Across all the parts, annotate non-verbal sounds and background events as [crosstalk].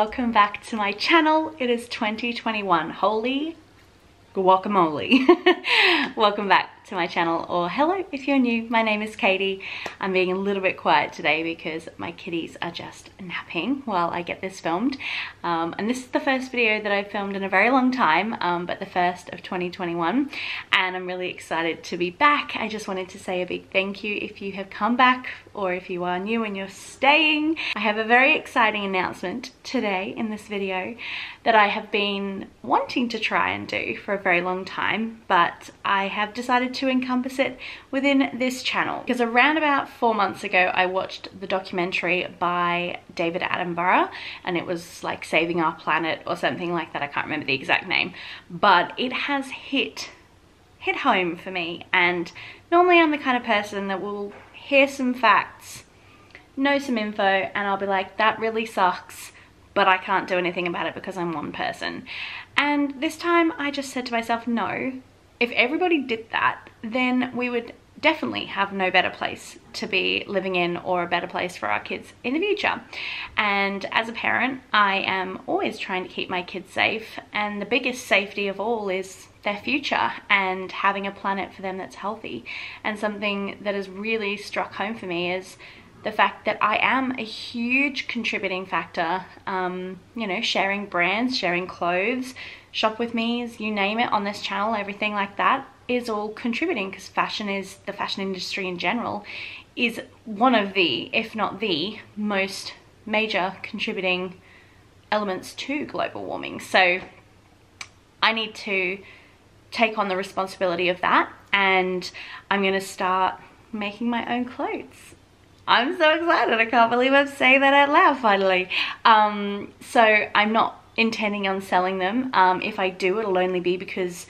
welcome back to my channel. It is 2021. Holy guacamole. [laughs] welcome back to my channel or hello if you're new. My name is Katie. I'm being a little bit quiet today because my kitties are just napping while I get this filmed. Um, and this is the first video that I've filmed in a very long time um, but the first of 2021 and I'm really excited to be back. I just wanted to say a big thank you if you have come back or if you are new and you're staying. I have a very exciting announcement today in this video that I have been wanting to try and do for a very long time but I have decided to to encompass it within this channel. Because around about four months ago, I watched the documentary by David Attenborough and it was like Saving Our Planet or something like that. I can't remember the exact name, but it has hit, hit home for me. And normally I'm the kind of person that will hear some facts, know some info, and I'll be like, that really sucks but I can't do anything about it because I'm one person. And this time I just said to myself, no, if everybody did that, then we would definitely have no better place to be living in or a better place for our kids in the future. And as a parent, I am always trying to keep my kids safe. And the biggest safety of all is their future and having a planet for them that's healthy. And something that has really struck home for me is the fact that I am a huge contributing factor, um, you know, sharing brands, sharing clothes, shop with me's, you name it on this channel, everything like that is all contributing because fashion is, the fashion industry in general, is one of the, if not the, most major contributing elements to global warming. So I need to take on the responsibility of that and I'm going to start making my own clothes. I'm so excited. I can't believe I'm saying that out loud finally. Um, so I'm not intending on selling them. Um, if I do, it'll only be because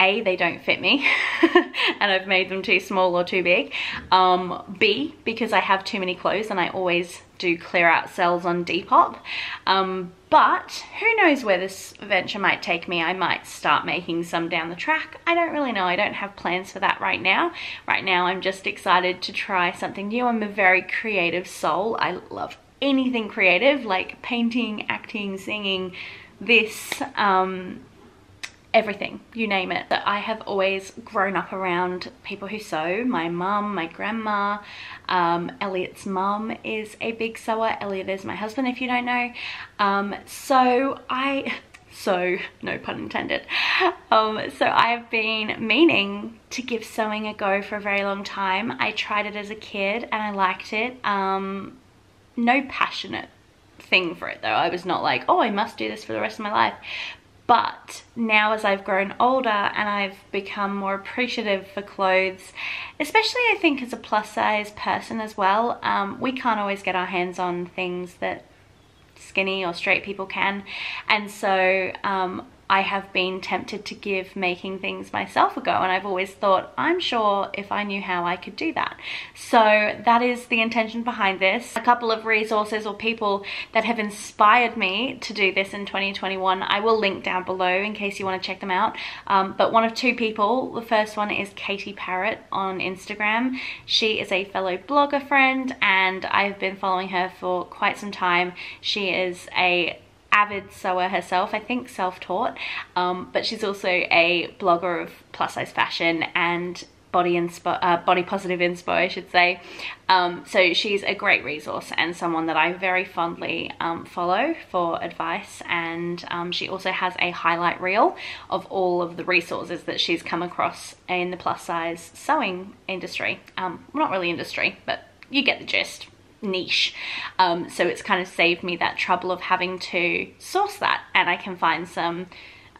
a, they don't fit me [laughs] and I've made them too small or too big. Um, B, because I have too many clothes and I always do clear out sales on Depop. Um, but who knows where this venture might take me. I might start making some down the track. I don't really know. I don't have plans for that right now. Right now I'm just excited to try something new. I'm a very creative soul. I love anything creative like painting, acting, singing, this. Um, everything, you name it. That I have always grown up around people who sew. My mum, my grandma, um, Elliot's mum is a big sewer. Elliot is my husband if you don't know. Um, so I, so no pun intended. Um, so I've been meaning to give sewing a go for a very long time. I tried it as a kid and I liked it. Um, no passionate thing for it though. I was not like, oh, I must do this for the rest of my life. But now as I've grown older and I've become more appreciative for clothes, especially I think as a plus size person as well, um, we can't always get our hands on things that skinny or straight people can. And so um, I have been tempted to give making things myself a go and I've always thought I'm sure if I knew how I could do that. So that is the intention behind this. A couple of resources or people that have inspired me to do this in 2021 I will link down below in case you want to check them out. Um, but one of two people, the first one is Katie Parrott on Instagram. She is a fellow blogger friend and I've been following her for quite some time. She is a avid sewer herself, I think self-taught, um, but she's also a blogger of plus size fashion and body inspo uh, body positive inspo I should say. Um, so she's a great resource and someone that I very fondly um, follow for advice. And um, she also has a highlight reel of all of the resources that she's come across in the plus size sewing industry. Um, not really industry but you get the gist niche. Um, so it's kind of saved me that trouble of having to source that and I can find some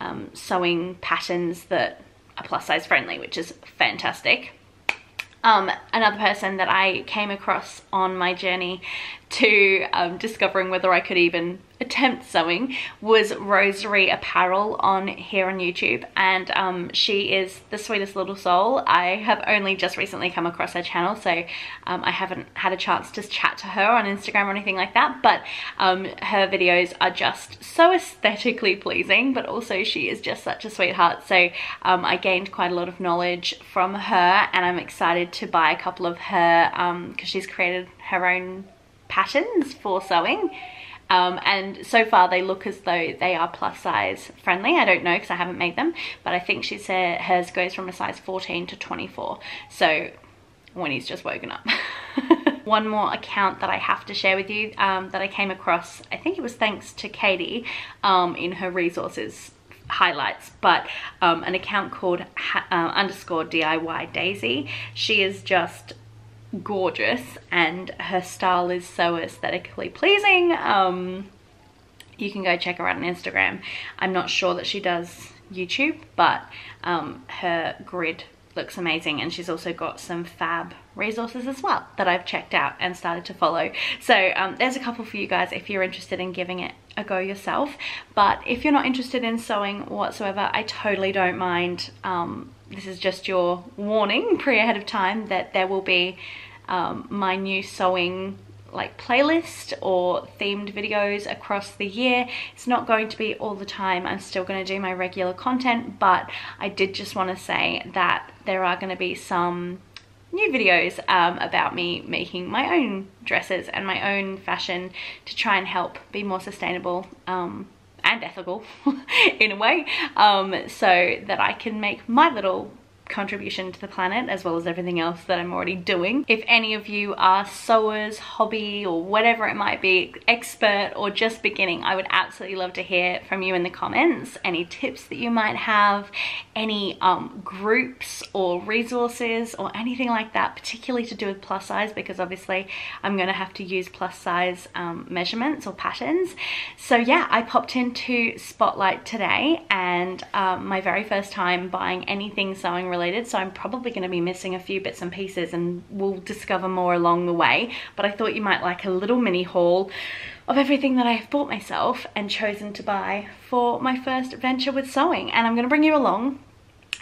um, sewing patterns that are plus size friendly, which is fantastic. Um, another person that I came across on my journey to um, discovering whether I could even attempt sewing was Rosery Apparel on here on YouTube. And um, she is the sweetest little soul. I have only just recently come across her channel so um, I haven't had a chance to chat to her on Instagram or anything like that. But um, her videos are just so aesthetically pleasing but also she is just such a sweetheart. So um, I gained quite a lot of knowledge from her and I'm excited to buy a couple of her because um, she's created her own patterns for sewing Um, and so far they look as though they are plus size friendly. I don't know because I haven't made them, but I think she said hers goes from a size 14 to 24. So when he's just woken up. [laughs] One more account that I have to share with you um, that I came across, I think it was thanks to Katie um, in her resources highlights but um, an account called uh, underscore DIY Daisy she is just gorgeous and her style is so aesthetically pleasing um, you can go check her out on Instagram. I'm not sure that she does YouTube but um, her grid looks amazing and she's also got some fab resources as well that I've checked out and started to follow. So um, there's a couple for you guys if you're interested in giving it a go yourself. But if you're not interested in sewing whatsoever I totally don't mind um, this is just your warning [laughs] pre ahead of time that there will be um, my new sewing like playlist or themed videos across the year. It's not going to be all the time. I'm still going to do my regular content, but I did just want to say that there are going to be some new videos um, about me making my own dresses and my own fashion to try and help be more sustainable um, and ethical [laughs] in a way um, so that I can make my little contribution to the planet as well as everything else that I'm already doing. If any of you are sewers, hobby or whatever it might be, expert or just beginning, I would absolutely love to hear from you in the comments. Any tips that you might have, any um, groups or resources or anything like that, particularly to do with plus size because obviously I'm going to have to use plus size um, measurements or patterns. So yeah, I popped into Spotlight today and um, my very first time buying anything sewing related related so I'm probably going to be missing a few bits and pieces and we'll discover more along the way. But I thought you might like a little mini haul of everything that I have bought myself and chosen to buy for my first venture with sewing. And I'm going to bring you along.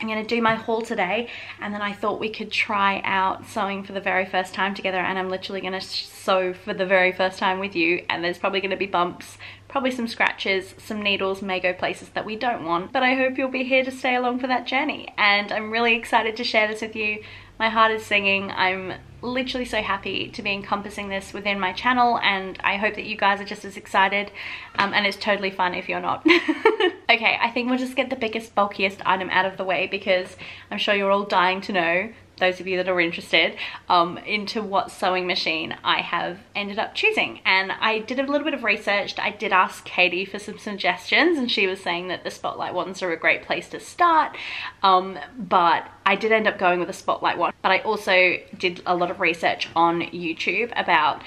I'm going to do my haul today and then I thought we could try out sewing for the very first time together and I'm literally going to sew for the very first time with you and there's probably going to be bumps, probably some scratches, some needles may go places that we don't want but I hope you'll be here to stay along for that journey and I'm really excited to share this with you. My heart is singing. I'm literally so happy to be encompassing this within my channel and I hope that you guys are just as excited um, and it's totally fun if you're not. [laughs] okay, I think we'll just get the biggest, bulkiest item out of the way because I'm sure you're all dying to know those of you that are interested um, into what sewing machine I have ended up choosing. And I did a little bit of research. I did ask Katie for some suggestions and she was saying that the Spotlight ones are a great place to start. Um, but I did end up going with a Spotlight one. But I also did a lot of research on YouTube about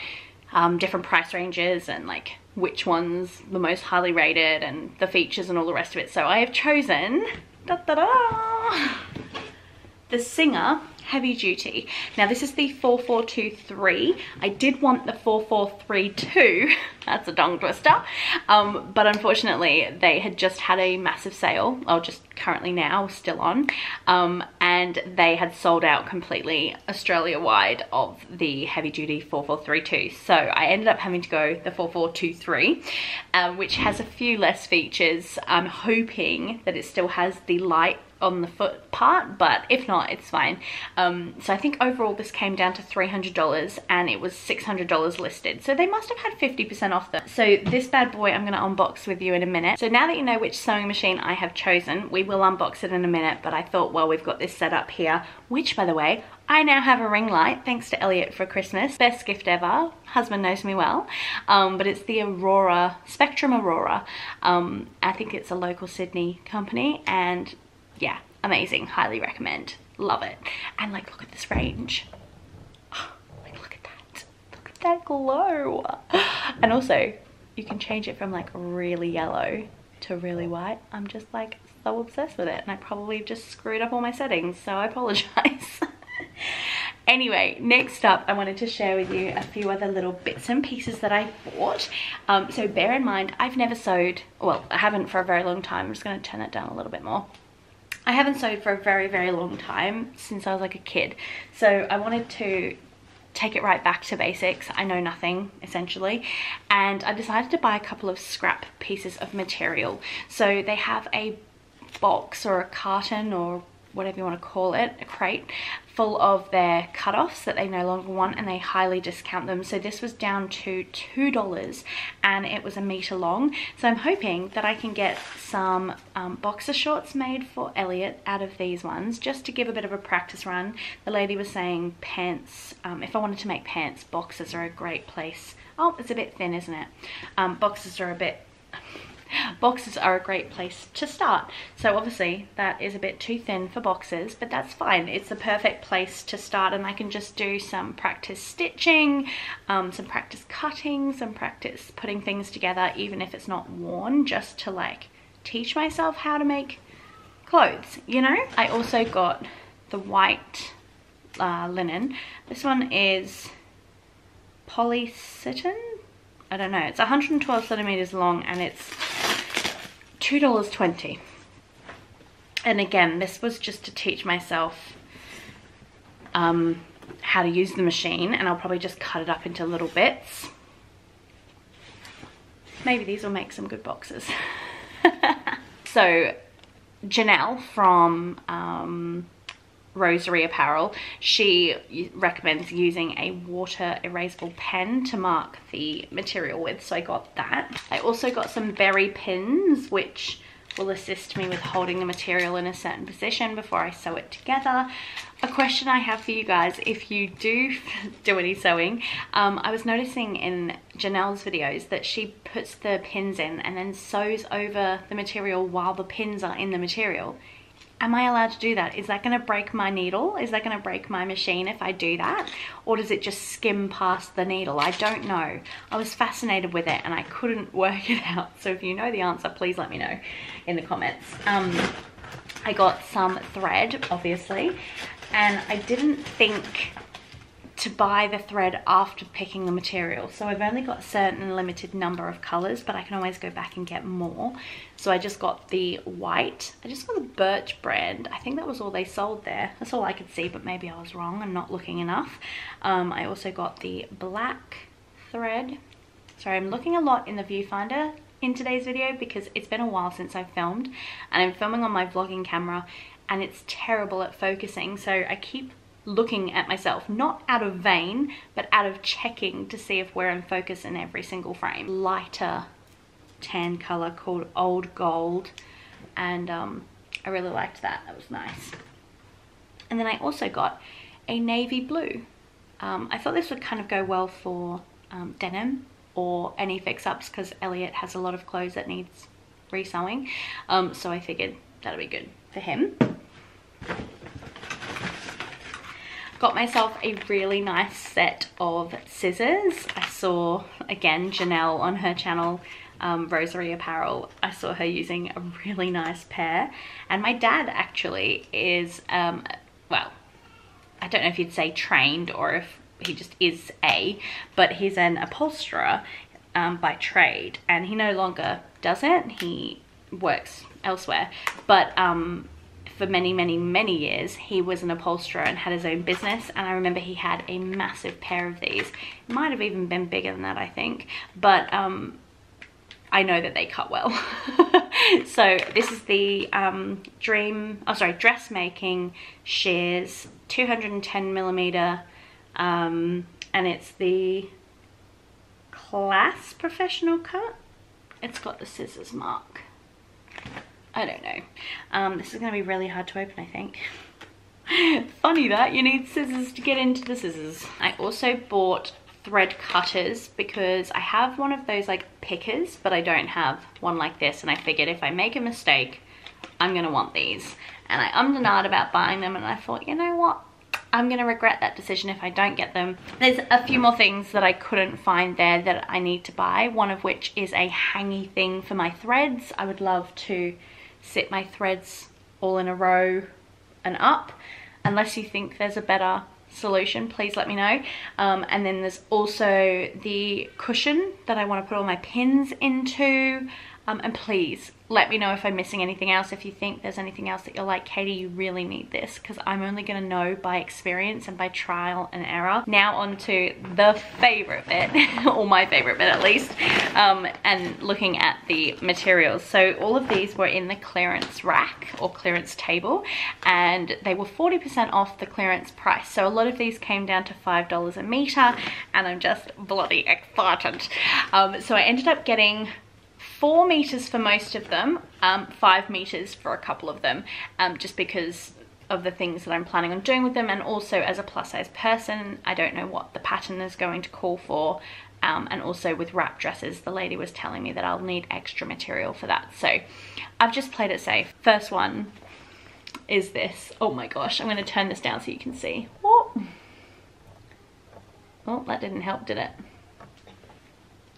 um, different price ranges and like which one's the most highly rated and the features and all the rest of it. So I have chosen da, da, da, the Singer heavy duty. Now this is the 4423. I did want the 4432, [laughs] that's a tongue twister, um, but unfortunately they had just had a massive sale, or just currently now, still on, um, and they had sold out completely Australia-wide of the heavy duty 4432. So I ended up having to go the 4423, um, which has a few less features. I'm hoping that it still has the light on the foot part but if not it's fine um, so I think overall this came down to $300 and it was $600 listed so they must have had 50% off them so this bad boy I'm going to unbox with you in a minute so now that you know which sewing machine I have chosen we will unbox it in a minute but I thought well we've got this set up here which by the way I now have a ring light thanks to Elliot for Christmas. Best gift ever. Husband knows me well. Um, but it's the Aurora, Spectrum Aurora. Um, I think it's a local Sydney company and yeah, amazing. Highly recommend. Love it. And like, look at this range. Oh, [gasps] like, look at that. Look at that glow. [gasps] And also, you can change it from like really yellow to really white. I'm just like so obsessed with it. And I probably just screwed up all my settings, so I apologize. [laughs] Anyway, next up, I wanted to share with you a few other little bits and pieces that I bought. Um, so bear in mind, I've never sewed, well, I haven't for a very long time. I'm just going to turn that down a little bit more. I haven't sewed for a very, very long time, since I was like a kid. So I wanted to take it right back to basics. I know nothing, essentially. And I decided to buy a couple of scrap pieces of material. So they have a box or a carton or whatever you want to call it, a crate, full of their cut-offs that they no longer want and they highly discount them. So this was down to $2 and it was a meter long. So I'm hoping that I can get some um, boxer shorts made for Elliot out of these ones just to give a bit of a practice run. The lady was saying pants, um, if I wanted to make pants, boxes are a great place. Oh, it's a bit thin, isn't it? Um, boxers are a bit [laughs] boxes are a great place to start. So obviously that is a bit too thin for boxes, but that's fine. It's the perfect place to start and I can just do some practice stitching, um, some practice cutting, some practice putting things together, even if it's not worn, just to like teach myself how to make clothes, you know? I also got the white uh, linen. This one is polycotton I don't know. It's 112 centimeters long and it's $2.20. And again, this was just to teach myself um, how to use the machine and I'll probably just cut it up into little bits. Maybe these will make some good boxes. [laughs] so Janelle from um, Rosery Apparel, she recommends using a water erasable pen to mark the material with, so I got that. I also got some berry pins, which will assist me with holding the material in a certain position before I sew it together. A question I have for you guys, if you do [laughs] do any sewing, um, I was noticing in Janelle's videos that she puts the pins in and then sews over the material while the pins are in the material am I allowed to do that? Is that going to break my needle? Is that going to break my machine if I do that? Or does it just skim past the needle? I don't know. I was fascinated with it and I couldn't [laughs] work it out. So if you know the answer, please let me know in the comments. Um, I got some thread, obviously, and I didn't think to buy the thread after picking the material. So I've only got a certain limited number of colors, but I can always go back and get more. So I just got the white. I just got the Birch brand. I think that was all they sold there. That's all I could see, but maybe I was wrong and not looking enough. Um, I also got the black thread. Sorry, I'm looking a lot in the viewfinder in today's video because it's been a while since I've filmed and I'm filming on my vlogging camera and it's terrible at focusing. So I keep looking at myself, not out of vain, but out of checking to see if we're in focus in every single frame. Lighter tan color called Old Gold, and um, I really liked that, that was nice. And then I also got a navy blue. Um, I thought this would kind of go well for um, denim or any fix-ups because Elliot has a lot of clothes that needs resewing. Um, so I figured that'll be good for him. Got myself a really nice set of scissors. I saw, again, Janelle on her channel, um, Rosery Apparel. I saw her using a really nice pair. And my dad actually is, um, well, I don't know if you'd say trained or if he just is a, but he's an upholsterer um, by trade and he no longer does it. He works elsewhere, but um, for many, many, many years, he was an upholsterer and had his own business. And I remember he had a massive pair of these. It might have even been bigger than that, I think. But um, I know that they cut well. [laughs] so this is the um, Dream, oh sorry, Dressmaking Shears 210 millimeter. Um, and it's the Class Professional Cut. It's got the scissors mark. I don't know. Um, this is going to be really hard to open, I think. [laughs] Funny that, you need scissors to get into the scissors. I also bought thread cutters because I have one of those like pickers, but I don't have one like this. And I figured if I make a mistake, I'm going to want these. And I ummed and ahed about buying them and I thought, you know what? I'm going to regret that decision if I don't get them. There's a few more things that I couldn't find there that I need to buy. One of which is a hangy thing for my threads. I would love to sit my threads all in a row and up. Unless you think there's a better solution, please let me know. Um, and then there's also the cushion that I want to put all my pins into. Um, and please let me know if I'm missing anything else. If you think there's anything else that you're like, Katie, you really need this because I'm only going to know by experience and by trial and error. Now on to the favorite bit, [laughs] or my favorite bit at least, um, and looking at the materials. So all of these were in the clearance rack or clearance table and they were 40% off the clearance price. So a lot of these came down to $5 a meter and I'm just bloody excited. Um, so I ended up getting four meters for most of them, um, five meters for a couple of them, um, just because of the things that I'm planning on doing with them. And also as a plus size person I don't know what the pattern is going to call for. Um, and also with wrap dresses the lady was telling me that I'll need extra material for that. So I've just played it safe. First one is this. Oh my gosh I'm going to turn this down so you can see. Oh, oh that didn't help did it?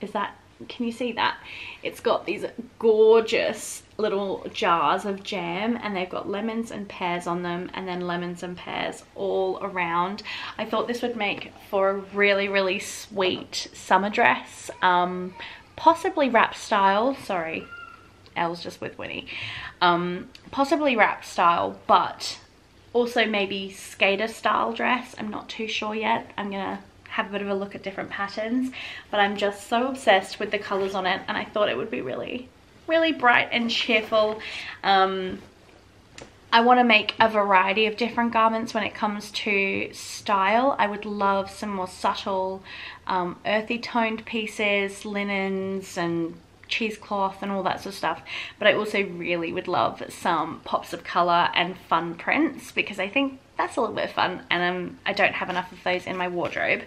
Is that can you see that? It's got these gorgeous little jars of jam and they've got lemons and pears on them and then lemons and pears all around. I thought this would make for a really really sweet summer dress um possibly wrap style sorry Elle's just with Winnie. Um possibly wrap style but also maybe skater style dress. I'm not too sure yet. I'm gonna have a bit of a look at different patterns but I'm just so obsessed with the colors on it and I thought it would be really really bright and cheerful um, I want to make a variety of different garments when it comes to style. I would love some more subtle um, earthy toned pieces, linens and cheesecloth and all that sort of stuff but I also really would love some pops of color and fun prints because I think that's a little bit fun and um, I don't have enough of those in my wardrobe.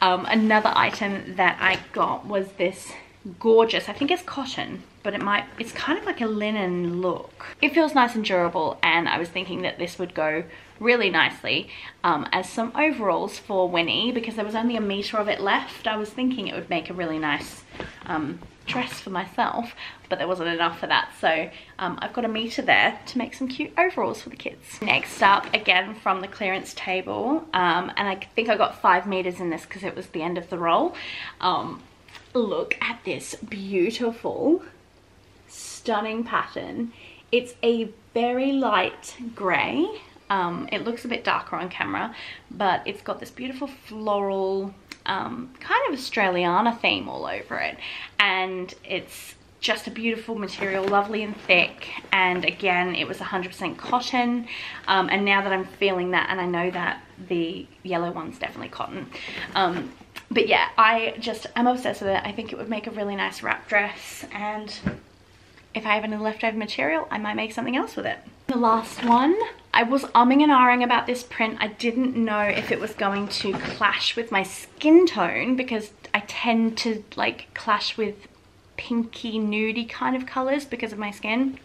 Um, another item that I got was this gorgeous, I think it's cotton, but it might, it's kind of like a linen look. It feels nice and durable and I was thinking that this would go really nicely um, as some overalls for Winnie because there was only a meter of it left. I was thinking it would make a really nice um, dress for myself but there wasn't enough for that so um, I've got a meter there to make some cute overalls for the kids. Next up again from the clearance table um, and I think I got five meters in this because it was the end of the roll. Um, look at this beautiful stunning pattern. It's a very light grey. Um, it looks a bit darker on camera but it's got this beautiful floral um, kind of Australiana theme all over it. And it's just a beautiful material, lovely and thick. And again, it was 100% cotton. Um, and now that I'm feeling that, and I know that the yellow one's definitely cotton. Um, but yeah, I just, I'm obsessed with it. I think it would make a really nice wrap dress. And if I have any leftover material, I might make something else with it. The last one, I was umming and ahhing about this print. I didn't know if it was going to clash with my skin tone because I tend to like clash with pinky nudie kind of colors because of my skin.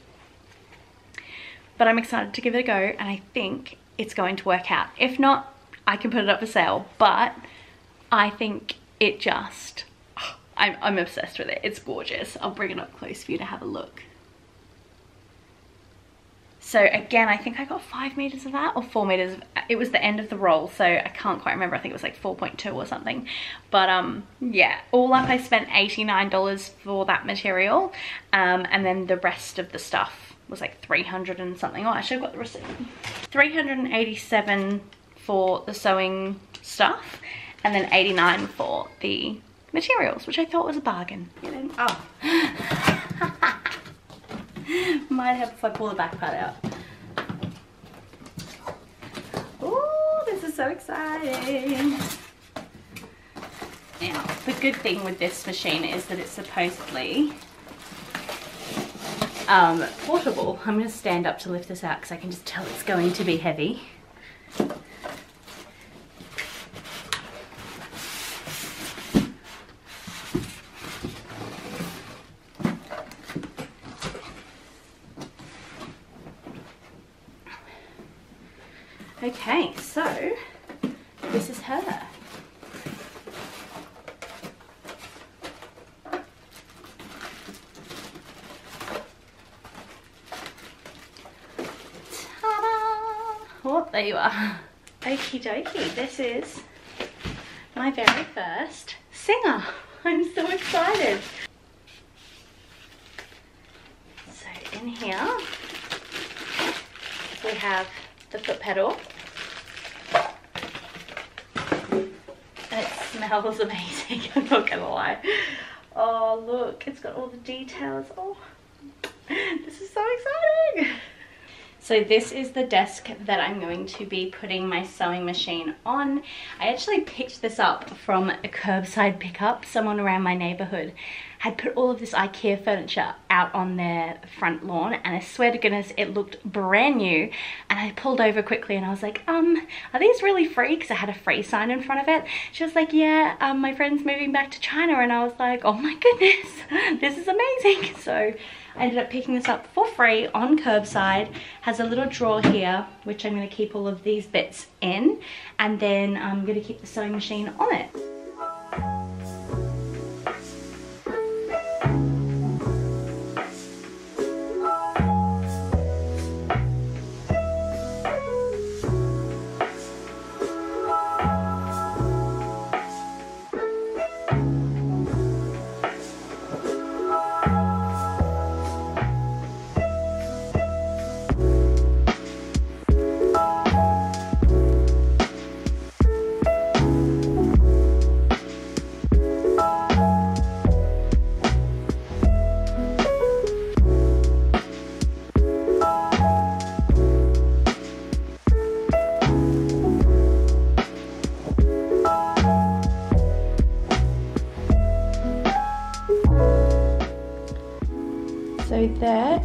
But I'm excited to give it a go and I think it's going to work out. If not, I can put it up for sale, but I think it just, [sighs] I'm, I'm obsessed with it. It's gorgeous. I'll bring it up close for you to have a look. So again, I think I got five meters of that or four meters. It was the end of the roll, so I can't quite remember. I think it was like 4.2 or something. But um, yeah, all up I spent $89 for that material. Um, and then the rest of the stuff was like 300 and something. Oh, I should have got the receipt. 387 for the sewing stuff and then 89 for the materials, which I thought was a bargain. You know? Oh. [laughs] [laughs] Might have if I pull the back part out. Oh, this is so exciting. Now, the good thing with this machine is that it's supposedly um, portable. I'm going to stand up to lift this out because I can just tell it's going to be heavy. Okay, so this is her. There you are. Okie dokie, this is my very first singer. I'm so excited. So in here we have the foot pedal. It smells [laughs] amazing, I'm not gonna lie. Oh look, it's got all the details. Oh, this is so exciting. So this is the desk that I'm going to be putting my sewing machine on. I actually picked this up from a curbside pickup. Someone around my neighborhood had put all of this Ikea furniture out on their front lawn and I swear to goodness it looked brand new. And I pulled over quickly and I was like um are these really free? Because I had a free sign in front of it. She was like yeah um, my friend's moving back to China. And I was like oh my goodness [laughs] this is amazing. [laughs] So I ended up picking this up for free on curbside. Has a little drawer here which I'm going to keep all of these bits in. And then I'm going to keep the sewing machine on it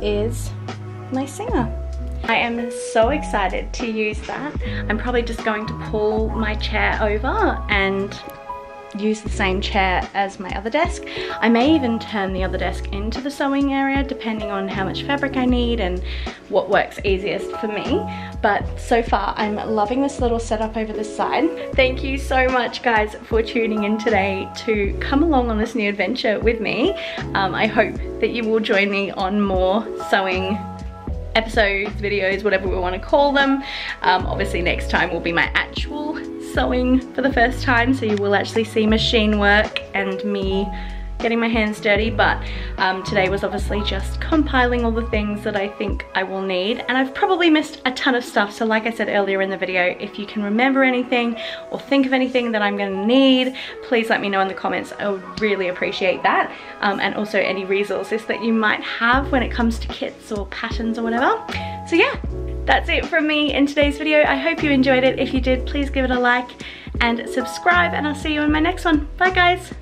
is my singer. I am so excited to use that. I'm probably just going to pull my chair over and use the same chair as my other desk. I may even turn the other desk into the sewing area depending on how much fabric I need and what works easiest for me. But so far I'm loving this little setup over this side. Thank you so much guys for tuning in today to come along on this new adventure with me. Um, I hope that you will join me on more sewing episodes, videos, whatever we want to call them. Um, obviously next time will be my actual sewing for the first time so you will actually see machine work and me getting my hands dirty but um, today was obviously just compiling all the things that I think I will need and I've probably missed a ton of stuff so like I said earlier in the video if you can remember anything or think of anything that I'm gonna need please let me know in the comments I would really appreciate that um, and also any resources that you might have when it comes to kits or patterns or whatever so yeah that's it from me in today's video. I hope you enjoyed it. If you did, please give it a like and subscribe and I'll see you in my next one. Bye guys.